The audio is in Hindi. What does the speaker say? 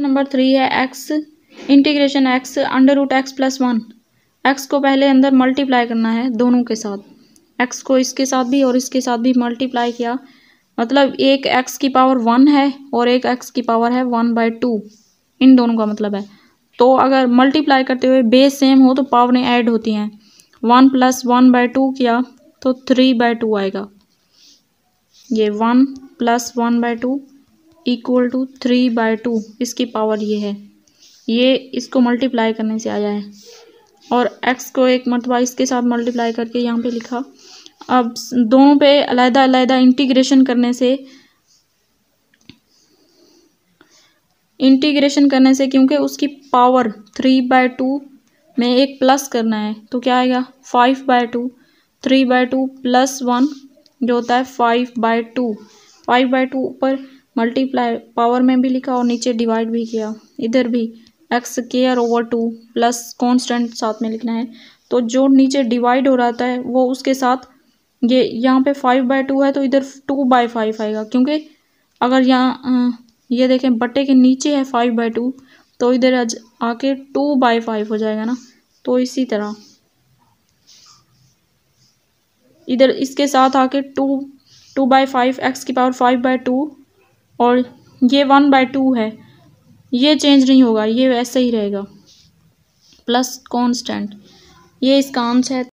नंबर थ्री है x integration x under root x plus one x को पहले अंदर मल्टीप्लाई करना है दोनों के साथ. एक्स को इसके साथ भी और इसके साथ भी मल्टीप्लाई किया. मतलब एक एक्स की पावर वन है और एक एक्स की पावर है वन बाई टू इन दोनों का मतलब है. तो अगर मल्टीप्लाई करते हुए बेस सेम हो तो पावरें ऐड होती हैं. One plus one by two किया तो थ्री बाई टू आएगा. ये one plus one by two equal to three by two इसकी पावर ये है। ये इसको मल्टीप्लाई करने से आया है। और एक्स को एक मरतबा इसके साथ मल्टीप्लाई करके यहाँ पे लिखा। अब दोनों पे अलहदा अलहदा इंटीग्रेशन करने से इंटीग्रेशन करने से क्योंकि उसकी पावर थ्री बाय टू में एक प्लस करना है तो क्या आएगा? Five by two three by two plus one जो होता है five by two five by two ऊपर मल्टीप्लाई पावर में भी लिखा और नीचे डिवाइड भी किया। इधर भी x square over two plus constant साथ में लिखना है। तो जो नीचे डिवाइड हो रहा है वो उसके साथ ये यहाँ पे फाइव बाई टू है तो इधर टू बाई फाइव आएगा। क्योंकि अगर यहाँ ये देखें बट्टे के नीचे है फाइव बाई टू तो इधर आज आके टू बाई फाइव हो जाएगा ना। तो इसी तरह। इधर इसके साथ आके two two by five x की पावर फाइव बाई टू और ये वन बाई टू है। ये चेंज नहीं होगा, ये वैसे ही रहेगा। प्लस कॉन्स्टेंट ये इसका आंसर है।